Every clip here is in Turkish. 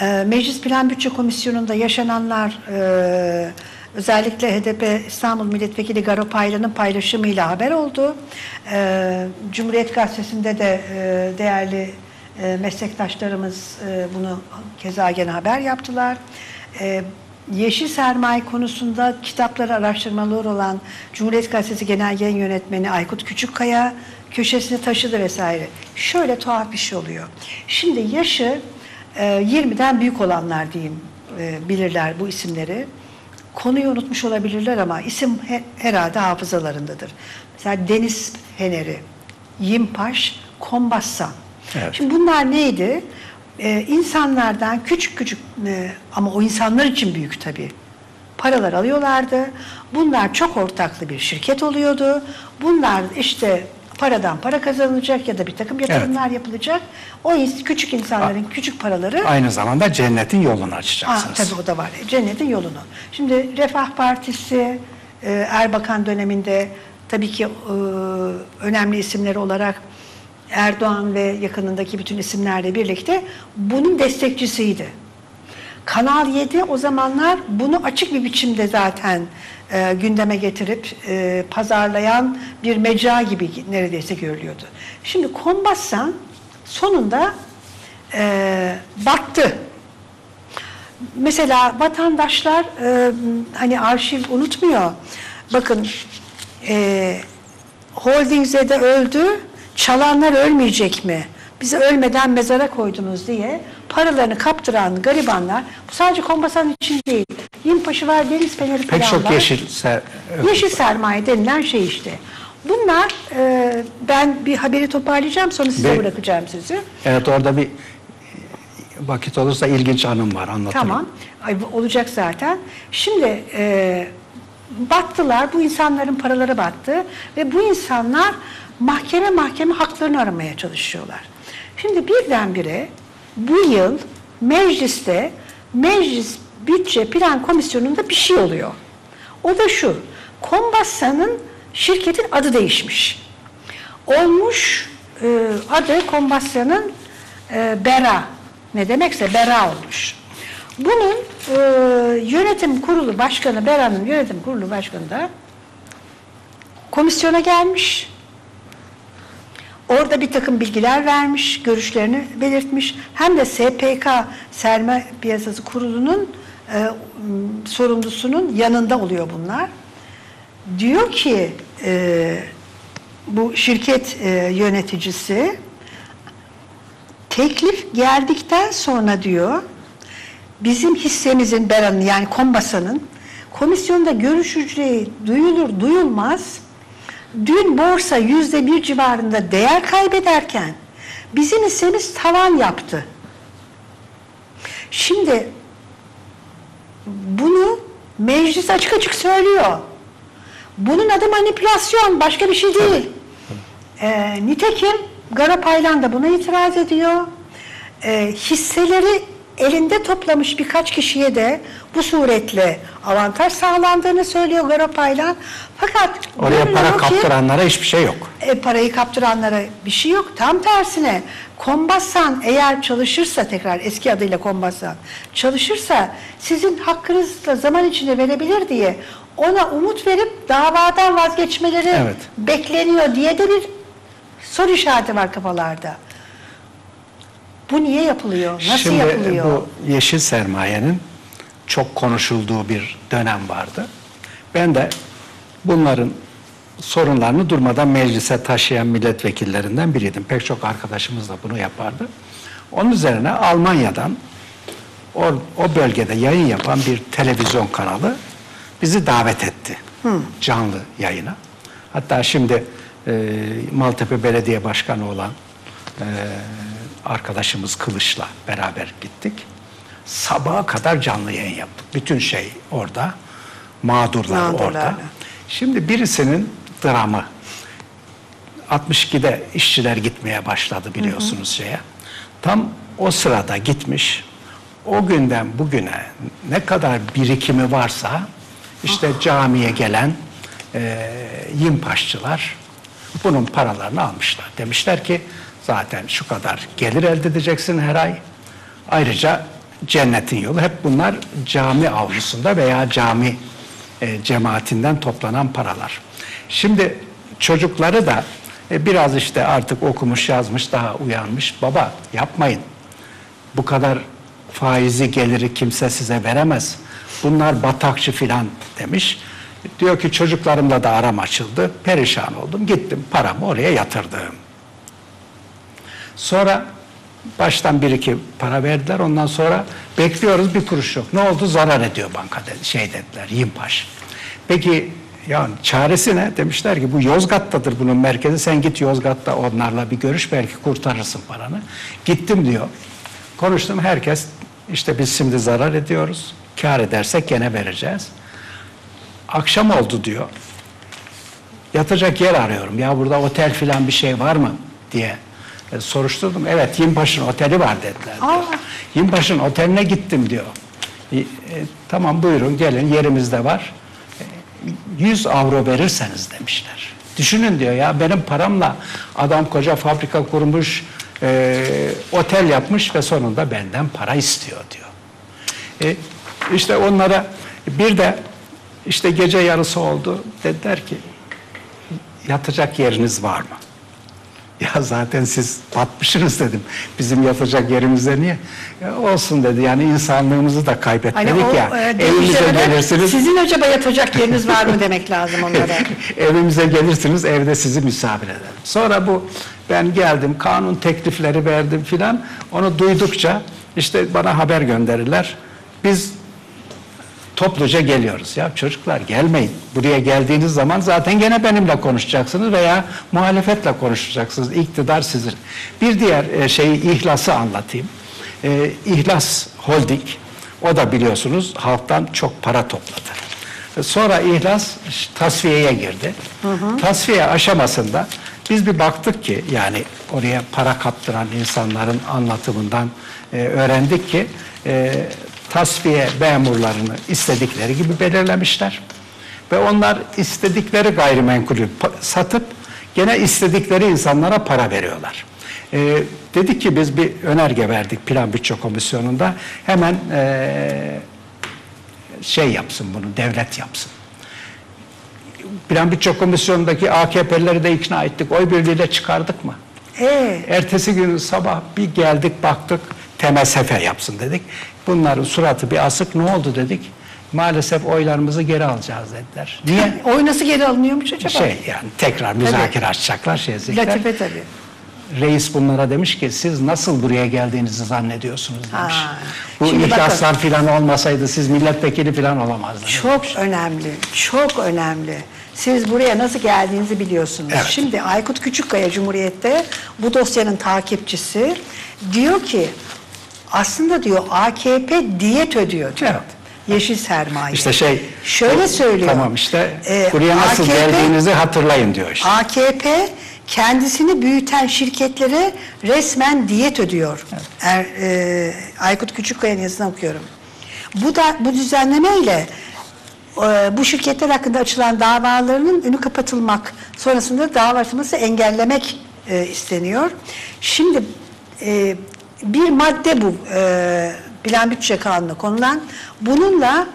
Ee, Meclis Plan Bütçe Komisyonu'nda yaşananlar e, özellikle HDP İstanbul Milletvekili Garo Paylan'ın paylaşımıyla haber oldu. Ee, Cumhuriyet Gazetesi'nde de e, değerli e, meslektaşlarımız bunu keza gene haber yaptılar. E, Yeşil sermaye konusunda kitapları araştırmaları olan Cumhuriyet Gazetesi Genel Yayın Yönetmeni Aykut Küçükkaya köşesine taşıdı vesaire. Şöyle tuhaf bir şey oluyor. Şimdi yaşı e, 20'den büyük olanlar diyeyim e, bilirler bu isimleri. Konuyu unutmuş olabilirler ama isim he- herhalde hafızalarındadır. Mesela Deniz Feneri, Yimpaş, Kombassan. Evet. Şimdi bunlar neydi? Ee, insanlardan küçük küçük e, ama o insanlar için büyük tabii paralar alıyorlardı. Bunlar çok ortaklı bir şirket oluyordu. Bunlar işte paradan para kazanılacak ya da bir takım yatırımlar yapılacak. O küçük insanların küçük paraları Aynı zamanda cennetin yolunu açacaksınız. tabii o da var. Cennetin yolunu. Şimdi Refah Partisi e, Erbakan döneminde tabii ki e, önemli isimleri olarak Erdoğan ve yakınındaki bütün isimlerle birlikte bunun destekçisiydi. Kanal 7 o zamanlar bunu açık bir biçimde zaten e, gündeme getirip e, pazarlayan bir mecra gibi neredeyse görülüyordu. Şimdi Kombassan sonunda e, battı. Mesela vatandaşlar e, hani arşiv unutmuyor. Bakın e, Holding'de de öldü, çalanlar ölmeyecek mi? Bizi ölmeden mezara koydunuz diye paralarını kaptıran garibanlar, bu sadece Kombasan için değil, Yimpaşı var, Deniz Feneri Pek falan çok var. yeşil ser- Yeşil sermaye denilen şey işte. Bunlar, e, ben bir haberi toparlayacağım sonra size Ve- bırakacağım sizi. Evet orada bir vakit olursa ilginç anım var anlatırım. Tamam. Ay, olacak zaten. Şimdi e, battılar. Bu insanların paraları battı. Ve bu insanlar mahkeme mahkeme haklarını aramaya çalışıyorlar. Şimdi birdenbire bu yıl mecliste Meclis Bütçe Plan Komisyonu'nda bir şey oluyor. O da şu. Kombassan'ın şirketin adı değişmiş. Olmuş e, adı Kombassan'ın e, Bera. Ne demekse Bera olmuş. Bunun e, yönetim kurulu başkanı, Bera'nın yönetim kurulu başkanı da komisyona gelmiş. Orada bir takım bilgiler vermiş, görüşlerini belirtmiş. Hem de SPK Sermaye Piyasası Kurulu'nun e, sorumlusunun yanında oluyor bunlar. Diyor ki e, bu şirket e, yöneticisi teklif geldikten sonra diyor bizim hissemizin Beran'ın yani Kombasa'nın komisyonda görüşeceği duyulur duyulmaz dün borsa yüzde bir civarında değer kaybederken bizim hissemiz tavan yaptı. Şimdi bunu meclis açık açık söylüyor. Bunun adı manipülasyon, başka bir şey değil. Ee, nitekim Garapaylan da buna itiraz ediyor. Ee, hisseleri elinde toplamış birkaç kişiye de bu suretle avantaj sağlandığını söylüyor Garapaylan. Fakat Oraya para ki- kaptıranlara hiçbir şey yok. e, parayı kaptıranlara bir şey yok. Tam tersine Kombassan eğer çalışırsa tekrar eski adıyla Kombassan çalışırsa sizin hakkınızla zaman içinde verebilir diye ona umut verip davadan vazgeçmeleri Evet. bekleniyor diye de bir soru işareti var kafalarda. Bu niye yapılıyor? Nasıl Şimdi yapılıyor? bu yeşil sermayenin çok konuşulduğu bir dönem vardı. Ben de bunların sorunlarını durmadan meclise taşıyan milletvekillerinden biriydim. Pek çok arkadaşımız da bunu yapardı. Onun üzerine Almanya'dan o, o bölgede yayın yapan bir televizyon kanalı bizi davet etti. Canlı yayına. Hatta şimdi e, Maltepe Belediye Başkanı olan e, arkadaşımız Kılıç'la beraber gittik. Sabaha kadar canlı yayın yaptık. Bütün şey orada. Mağdurlar orada. Şimdi birisinin dramı. 62'de işçiler gitmeye başladı biliyorsunuz şeye. Tam o sırada gitmiş. O günden bugüne ne kadar birikimi varsa işte camiye gelen e, yimpaşçılar bunun paralarını almışlar. Demişler ki zaten şu kadar gelir elde edeceksin her ay. Ayrıca cennetin yolu. Hep bunlar cami avlusunda veya cami e, cemaatinden toplanan paralar. Şimdi çocukları da e, biraz işte artık okumuş yazmış daha uyanmış. Baba yapmayın. Bu kadar faizi geliri kimse size veremez. Bunlar batakçı filan demiş. Diyor ki çocuklarımla da aram açıldı. Perişan oldum. Gittim paramı oraya yatırdım. Sonra baştan bir iki para verdiler. Ondan sonra bekliyoruz bir kuruş yok. Ne oldu? Zarar ediyor banka dedi. Şey dediler. Yimpaş. Peki ya çaresi ne? Demişler ki bu Yozgat'tadır bunun merkezi. Sen git Yozgat'ta onlarla bir görüş belki kurtarırsın paranı. Gittim diyor. Konuştum herkes işte biz şimdi zarar ediyoruz. Kar edersek gene vereceğiz. Akşam oldu diyor. Yatacak yer arıyorum. Ya burada otel filan bir şey var mı diye e, soruşturdum. Evet Yimbaş'ın oteli var dediler. Diyor. Aa. Yimbaş'ın oteline gittim diyor. E, e, tamam buyurun gelin yerimizde var. E, 100 avro verirseniz demişler. Düşünün diyor ya benim paramla adam koca fabrika kurmuş, e, otel yapmış ve sonunda benden para istiyor diyor. E, işte onlara bir de işte gece yarısı oldu. Dediler ki yatacak yeriniz var mı? Ya zaten siz batmışsınız dedim. Bizim yatacak yerimize niye? Ya olsun dedi. Yani insanlığımızı da kaybetmedik Hani o ya. e, Evimize gelirsiniz. sizin acaba yatacak yeriniz var mı demek lazım onlara. Evimize gelirsiniz, evde sizi misafir ederim. Sonra bu ben geldim, kanun teklifleri verdim filan. Onu duydukça işte bana haber gönderirler. Biz topluca geliyoruz. Ya çocuklar gelmeyin. Buraya geldiğiniz zaman zaten gene benimle konuşacaksınız veya muhalefetle konuşacaksınız. İktidar sizin. Bir diğer e, şeyi ihlası anlatayım. E, İhlas Holding o da biliyorsunuz halktan çok para topladı. E, Sonra İhlas tasfiyeye girdi. Tasfiye aşamasında biz bir baktık ki yani oraya para kaptıran insanların anlatımından e, öğrendik ki e, tasfiye memurlarını istedikleri gibi belirlemişler. Ve onlar istedikleri gayrimenkulü satıp gene istedikleri insanlara para veriyorlar. Ee, dedik ki biz bir önerge verdik plan bütçe komisyonunda hemen ee, şey yapsın bunu devlet yapsın. Plan bütçe komisyonundaki AKP'lileri de ikna ettik. Oy birliğiyle çıkardık mı? Ee, Ertesi gün sabah bir geldik baktık temesefe yapsın dedik. Bunların suratı bir asık ne oldu dedik. Maalesef oylarımızı geri alacağız dediler. Niye? oy nasıl geri alınıyormuş acaba? şey yani tekrar müzakere açacaklar şey edecekler. Latife tabii. Reis bunlara demiş ki siz nasıl buraya geldiğinizi zannediyorsunuz demiş. Ha, Bu şimdi ihlaslar filan olmasaydı siz milletvekili filan olamazdınız. Çok önemli, çok önemli. Siz buraya nasıl geldiğinizi biliyorsunuz. Evet. Şimdi Aykut Küçükkaya Cumhuriyet'te bu dosyanın takipçisi diyor ki aslında diyor AKP diyet ödüyor diyor. Evet. Yeşil sermaye. İşte şey Şöyle söylüyor. Tamam işte buraya nasıl AKP geldiğinizi hatırlayın diyor işte. AKP kendisini büyüten şirketlere resmen diyet ödüyor. Er, e, Aykut Küçükkaya'nın yazısını okuyorum. Bu da bu düzenlemeyle e, bu şirketler hakkında açılan davalarının önü kapatılmak, sonrasında dava açılması engellemek e, isteniyor. Şimdi e, bir madde bu e, plan bütçe kanununa konulan. Bununla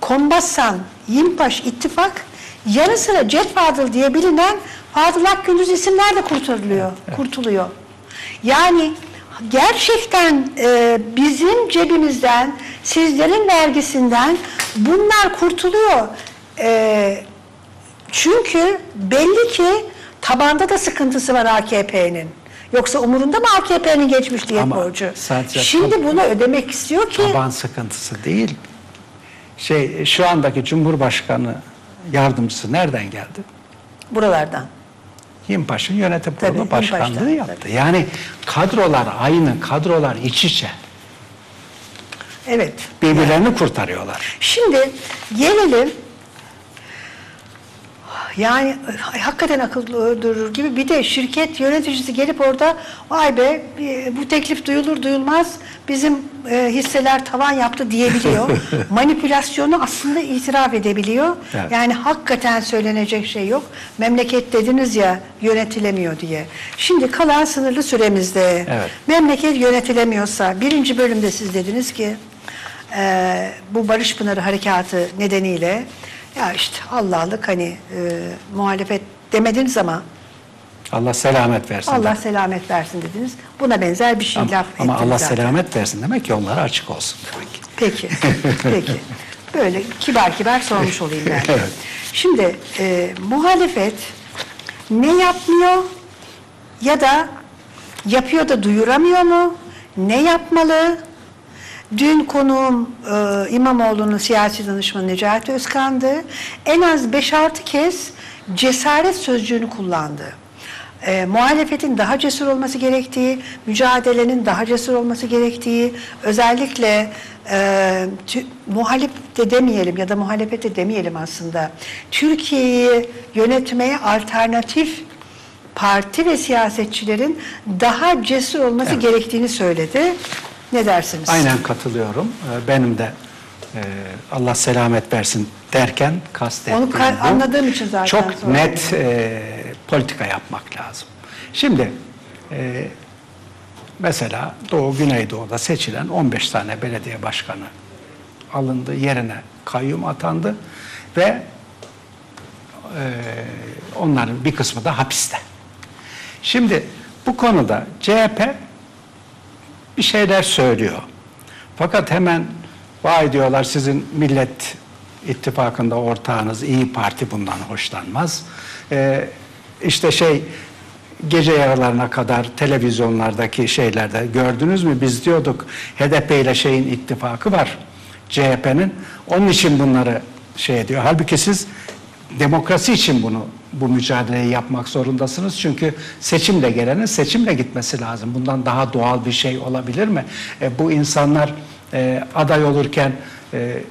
Kombasan, Yimpaş ittifak yanı sıra Cet Fadıl diye bilinen Fadıl Akgündüz isimler de kurtarılıyor, kurtuluyor. Yani gerçekten e, bizim cebimizden, sizlerin vergisinden bunlar kurtuluyor. E, çünkü belli ki tabanda da sıkıntısı var AKP'nin. Yoksa umurunda mı AKP'nin geçmiş diyet Ama borcu? sadece Şimdi bunu ödemek istiyor ki Taban sıkıntısı değil. Şey şu andaki Cumhurbaşkanı yardımcısı nereden geldi? buralardan. Yimpaş'ın yönetim Tabii, kurulu başkanlığı Yimpaş'tan, yaptı. Yani kadrolar aynı, kadrolar iç içe. Evet. Birbirlerini kurtarıyorlar. Şimdi gelelim Yani e, hakikaten akıl durur gibi bir de şirket yöneticisi gelip orada vay be bu teklif duyulur duyulmaz bizim e, hisseler tavan yaptı diyebiliyor. Manipülasyonu aslında itiraf edebiliyor. Evet. Yani hakikaten söylenecek şey yok. Memleket dediniz ya yönetilemiyor diye. Şimdi kalan sınırlı süremizde Evet. memleket yönetilemiyorsa birinci bölümde siz dediniz ki e, bu Barış Pınarı Harekatı nedeniyle ya işte Allah'lık hani e, muhalefet demediniz ama Allah selamet versin. Allah selamet versin dediniz. Buna benzer bir şey ama, laf ama Allah zaten. selamet versin demek ki onlara açık olsun demek. Peki, peki. Böyle kibar kibar sormuş olayım ben. Evet. Şimdi e, muhalefet ne yapmıyor ya da yapıyor da duyuramıyor mu? Ne yapmalı? Dün konuğum e, İmamoğlu'nun siyasi danışmanı Necati Özkan'dı. En az 5-6 kez cesaret sözcüğünü kullandı. E, muhalefetin daha cesur olması gerektiği, mücadelenin daha cesur olması gerektiği, özellikle e, tü- muhalif de demeyelim ya da muhalefet de demeyelim aslında. Türkiye'yi yönetmeye alternatif parti ve siyasetçilerin daha cesur olması gerektiğini söyledi. Ne dersiniz? Aynen katılıyorum. Ee, Benim de e, Allah selamet versin derken kastettiğim Onu ka- bu. anladığım için zaten Çok net e, politika yapmak lazım. Şimdi e, mesela Doğu Güneydoğu'da seçilen 15 tane belediye başkanı alındı yerine kayyum atandı ve e, onların bir kısmı da hapiste. Şimdi bu konuda CHP bir şeyler söylüyor. Fakat hemen vay diyorlar sizin millet ittifakında ortağınız İyi Parti bundan hoşlanmaz. Ee, işte şey gece yarılarına kadar televizyonlardaki şeylerde gördünüz mü biz diyorduk HDP ile şeyin ittifakı var CHP'nin. Onun için bunları şey ediyor. Halbuki siz demokrasi için bunu bu mücadeleyi yapmak zorundasınız. Çünkü seçimle gelenin seçimle gitmesi lazım. Bundan daha doğal bir şey olabilir mi? E, bu insanlar e, aday olurken e,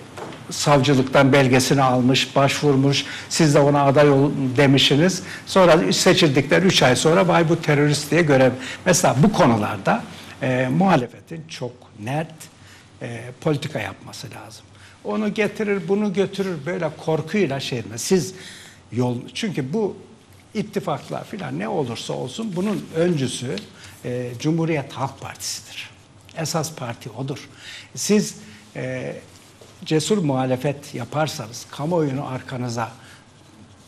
savcılıktan belgesini almış, başvurmuş. Siz de ona aday olun demişsiniz. Sonra seçildikler 3 ay sonra vay bu terörist diye görev. Mesela bu konularda e, muhalefetin çok net e, politika yapması lazım. Onu getirir, bunu götürür böyle korkuyla şey etmez. Siz yol çünkü bu ittifaklar filan ne olursa olsun bunun öncüsü e, Cumhuriyet Halk Partisi'dir. Esas parti odur. Siz e, cesur muhalefet yaparsanız, kamuoyunu arkanıza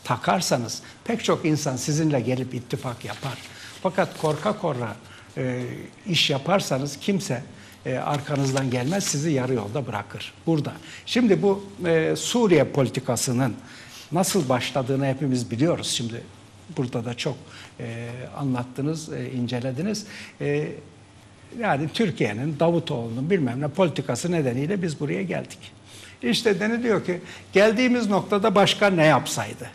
takarsanız pek çok insan sizinle gelip ittifak yapar. Fakat korka korka e, iş yaparsanız kimse e, arkanızdan gelmez sizi yarı yolda bırakır. Burada. Şimdi bu e, Suriye politikasının nasıl başladığını hepimiz biliyoruz. Şimdi burada da çok e, anlattınız, e, incelediniz. E, yani Türkiye'nin Davutoğlu'nun bilmem ne politikası nedeniyle biz buraya geldik. İşte deniliyor ki geldiğimiz noktada başkan ne yapsaydı?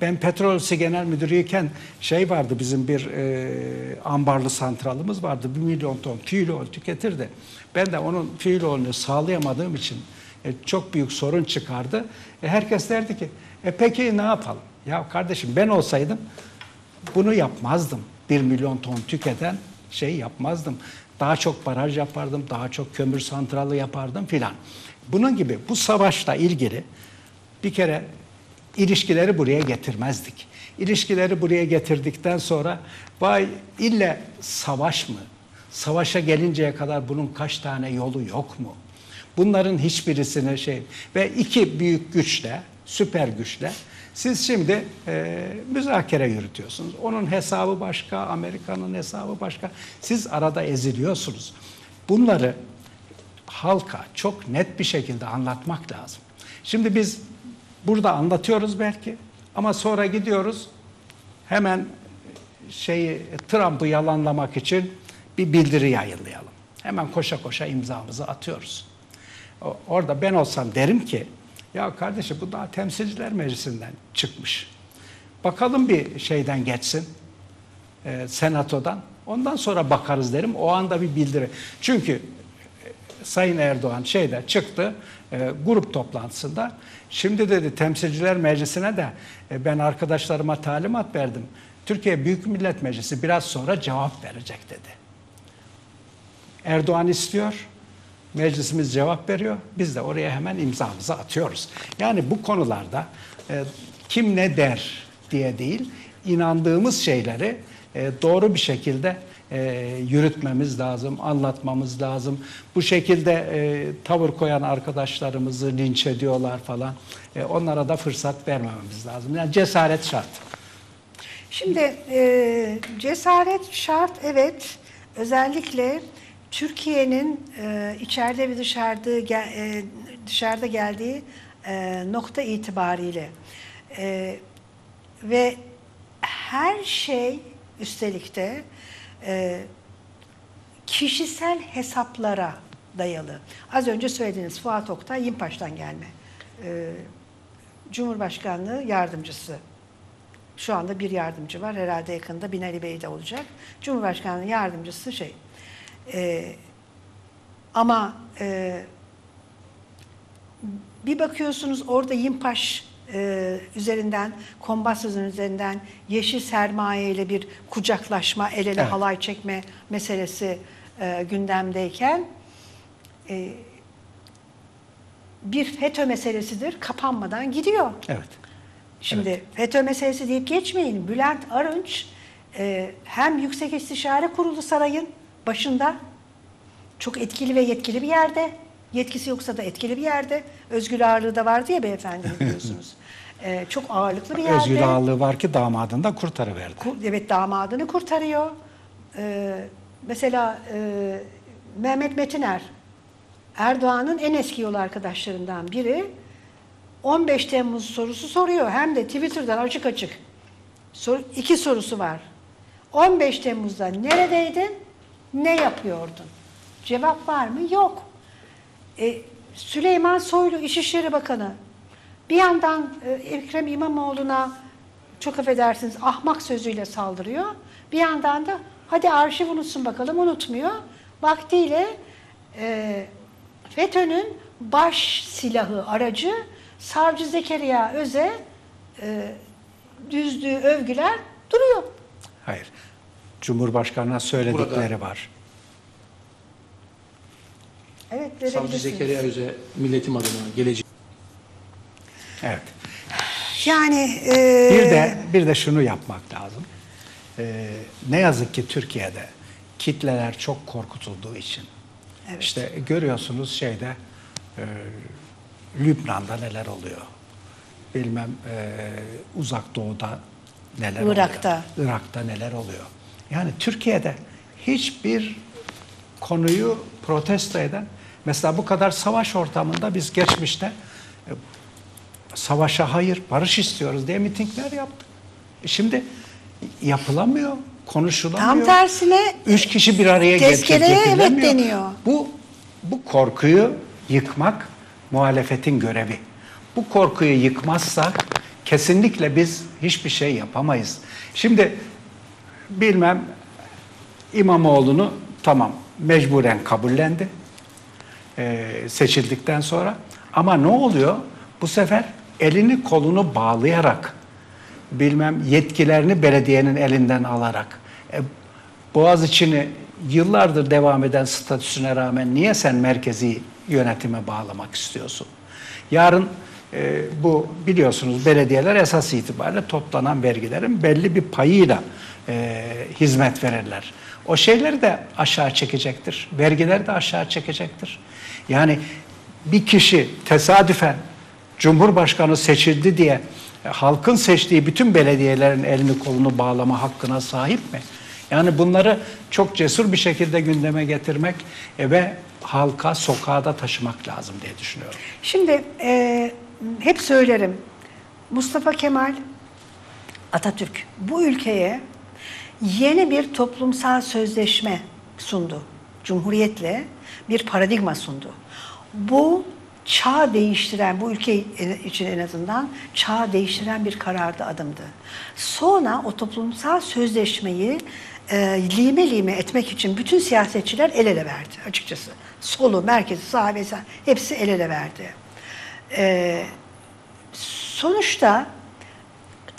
Ben Petrol Ofisi Genel Müdürüyken şey vardı bizim bir e, ambarlı santralımız vardı. Bir milyon ton fiilol tüketirdi. Ben de onun fiilolünü sağlayamadığım için e, çok büyük sorun çıkardı. E, herkes derdi ki e peki ne yapalım? Ya kardeşim ben olsaydım bunu yapmazdım. Bir milyon ton tüketen şey yapmazdım. Daha çok baraj yapardım, daha çok kömür santralı yapardım filan. Bunun gibi bu savaşla ilgili bir kere ilişkileri buraya getirmezdik. İlişkileri buraya getirdikten sonra vay ille savaş mı? Savaşa gelinceye kadar bunun kaç tane yolu yok mu? Bunların hiçbirisini şey ve iki büyük güçle, süper güçle siz şimdi e, müzakere yürütüyorsunuz. Onun hesabı başka, Amerika'nın hesabı başka. Siz arada eziliyorsunuz. Bunları halka çok net bir şekilde anlatmak lazım. Şimdi biz burada anlatıyoruz belki ama sonra gidiyoruz hemen şeyi Trump'ı yalanlamak için bir bildiri yayınlayalım. Hemen koşa koşa imzamızı atıyoruz. Orada ben olsam derim ki ya kardeşim bu daha temsilciler meclisinden çıkmış. Bakalım bir şeyden geçsin e, senatodan. Ondan sonra bakarız derim. O anda bir bildiri. Çünkü e, Sayın Erdoğan şeyde çıktı e, grup toplantısında. Şimdi dedi temsilciler meclisine de e, ben arkadaşlarıma talimat verdim. Türkiye Büyük Millet Meclisi biraz sonra cevap verecek dedi. Erdoğan istiyor. Meclisimiz cevap veriyor. Biz de oraya hemen imzamızı atıyoruz. Yani bu konularda e, kim ne der diye değil, inandığımız şeyleri e, doğru bir şekilde e, yürütmemiz lazım, anlatmamız lazım. Bu şekilde e, tavır koyan arkadaşlarımızı linç ediyorlar falan. E, onlara da fırsat vermememiz lazım. Yani cesaret şart. Şimdi e, cesaret şart evet. Özellikle Türkiye'nin e, içeride ve dışarıda e, dışarıda geldiği e, nokta itibariyle E, ve her şey üstelik de e, kişisel hesaplara dayalı. Az önce söylediğiniz Fuat Oktay Yimpaş'tan gelme. E, Cumhurbaşkanlığı yardımcısı. Şu anda bir yardımcı var. Herhalde yakında Binali Bey de olacak. Cumhurbaşkanlığı yardımcısı şey. E, ama e, bir bakıyorsunuz orada Yimpaş e, üzerinden, Kombassız'ın üzerinden yeşil sermaye ile bir kucaklaşma, el ele Evet. halay çekme meselesi e, gündemdeyken e, bir FETÖ meselesidir, kapanmadan gidiyor. Evet. Şimdi FETÖ meselesi deyip geçmeyin. Bülent Arınç e, hem Yüksek İstişare Kurulu Saray'ın başında çok etkili ve yetkili bir yerde. Yetkisi yoksa da etkili bir yerde. Özgür ağırlığı da vardı ya beyefendi biliyorsunuz. E, çok ağırlıklı bir yerde. Özgür ağırlığı var ki damadını da kurtarıverdi. Ku- Evet damadını kurtarıyor. Ee, mesela e, Mehmet Metiner Erdoğan'ın en eski yol arkadaşlarından biri 15 Temmuz sorusu soruyor. Hem de Twitter'dan açık açık. Sor, iki sorusu var. 15 Temmuz'da neredeydin? Ne yapıyordun? Cevap var mı? Yok. E, Süleyman Soylu İçişleri Bakanı bir yandan e, Ekrem İmamoğlu'na çok affedersiniz ahmak sözüyle saldırıyor. Bir yandan da hadi arşiv unutsun bakalım unutmuyor. Vaktiyle e, FETÖ'nün baş silahı, aracı Savcı Zekeriya Öz'e e, düzdüğü övgüler duruyor. Hayır. Cumhurbaşkanına söyledikleri Burada- var. Evet Savcı. Zekeriya Öz'e milletim adına gelecek. Evet. Yani e, Bir de bir de şunu yapmak lazım. Ee, ne yazık ki Türkiye'de kitleler çok korkutulduğu için. Evet. İşte görüyorsunuz şeyde e, Lübnan'da neler oluyor. Bilmem e, uzak doğuda neler Irak'ta. oluyor. Irak'ta neler oluyor. Yani Türkiye'de hiçbir konuyu protesto eden mesela bu kadar savaş ortamında biz geçmişte e, savaşa hayır, barış istiyoruz diye mitingler yaptık. E Şimdi yapılamıyor, konuşulamıyor. Tam tersine Üç kişi bir araya tezkereye evet deniyor. Bu, bu korkuyu yıkmak muhalefetin görevi. Bu korkuyu yıkmazsak kesinlikle biz hiçbir şey yapamayız. Şimdi bilmem İmamoğlu'nu tamam mecburen kabullendi e, seçildikten sonra. Ama ne oluyor? Bu sefer elini kolunu bağlayarak bilmem yetkilerini belediyenin elinden alarak e, Boğaziçi'ni yıllardır devam eden statüsüne rağmen niye sen merkezi yönetime bağlamak istiyorsun? Yarın e, bu biliyorsunuz belediyeler esas itibariyle toplanan vergilerin belli bir payıyla e, hizmet verirler. O şeyleri de aşağı çekecektir. Vergileri de aşağı çekecektir. Yani bir kişi tesadüfen Cumhurbaşkanı seçildi diye e, halkın seçtiği bütün belediyelerin elini kolunu bağlama hakkına sahip mi? Yani bunları çok cesur bir şekilde gündeme getirmek ve halka, sokağa da taşımak lazım diye düşünüyorum. Şimdi e, hep söylerim. Mustafa Kemal Atatürk bu ülkeye yeni bir toplumsal sözleşme sundu. Cumhuriyetle bir paradigma sundu. Bu çağ değiştiren, bu ülke için en azından çağ değiştiren bir karardı, adımdı. Sonra o toplumsal sözleşmeyi e, lime lime etmek için bütün siyasetçiler el ele verdi açıkçası. Solu, merkezi, sağ ve hepsi el ele verdi. Ee, sonuçta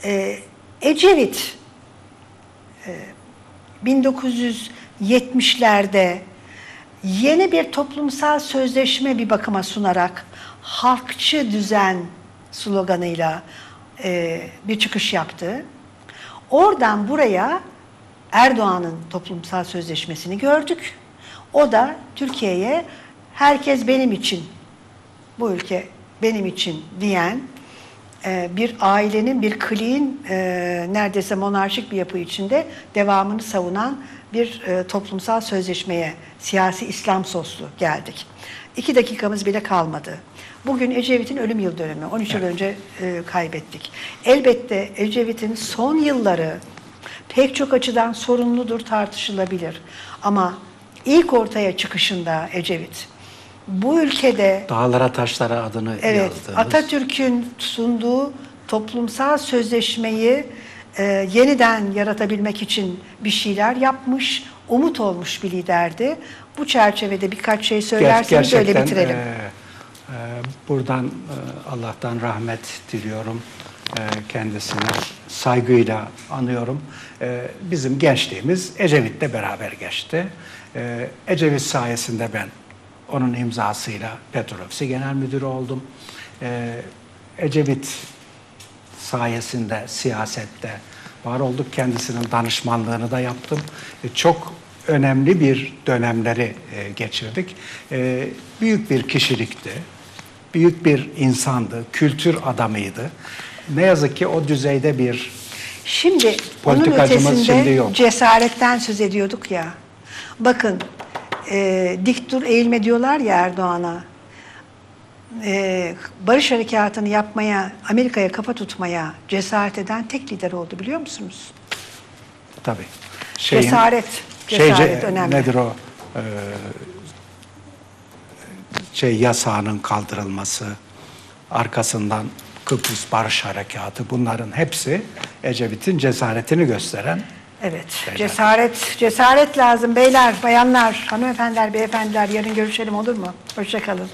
e, Ecevit e, 1970'lerde yeni bir toplumsal sözleşme bir bakıma sunarak halkçı düzen sloganıyla e, bir çıkış yaptı. Oradan buraya Erdoğan'ın toplumsal sözleşmesini gördük. O da Türkiye'ye herkes benim için, bu ülke benim için diyen bir ailenin, bir kliğin e, neredeyse monarşik bir yapı içinde devamını savunan bir e, toplumsal sözleşmeye, siyasi İslam soslu geldik. İki dakikamız bile kalmadı. Bugün Ecevit'in ölüm yıl dönümü. 13 yıl önce e, kaybettik. Elbette Ecevit'in son yılları pek çok açıdan sorumludur, tartışılabilir. Ama ilk ortaya çıkışında Ecevit, bu ülkede Dağlara taşlara adını Evet, yazdığımız. Atatürk'ün sunduğu toplumsal sözleşmeyi e, yeniden yaratabilmek için bir şeyler yapmış, umut olmuş bir liderdi. Bu çerçevede birkaç şey Ger- söylerseniz öyle bitirelim. e, e, buradan e, Allah'tan rahmet diliyorum. E, kendisine saygıyla anıyorum. E, bizim gençliğimiz Ecevit'le beraber geçti. E, Ecevit sayesinde ben onun imzasıyla Petrol Ofisi Genel Müdürü oldum. E, Ecevit sayesinde siyasette var olduk. Kendisinin danışmanlığını da yaptım. E, Çok önemli bir dönemleri e, geçirdik. E, Büyük bir kişilikti. Büyük bir insandı. Kültür adamıydı. Ne yazık ki o düzeyde bir Şimdi onun ötesinde şimdi yok. cesaretten söz ediyorduk ya. Bakın e, dik dur eğilme diyorlar ya Erdoğan'a. E, barış harekatını yapmaya, Amerika'ya kafa tutmaya cesaret eden tek lider oldu biliyor musunuz? tabii Cesaret, şeyce- cesaret önemli. Nedir o? e, şey yasağının kaldırılması, arkasından Kıbrıs Barış Harekatı bunların hepsi Ecevit'in cesaretini gösteren Evet, Şeyler. cesaret, cesaret lazım beyler, bayanlar, hanımefendiler, beyefendiler. Yarın görüşelim olur mu? Hoşçakalın.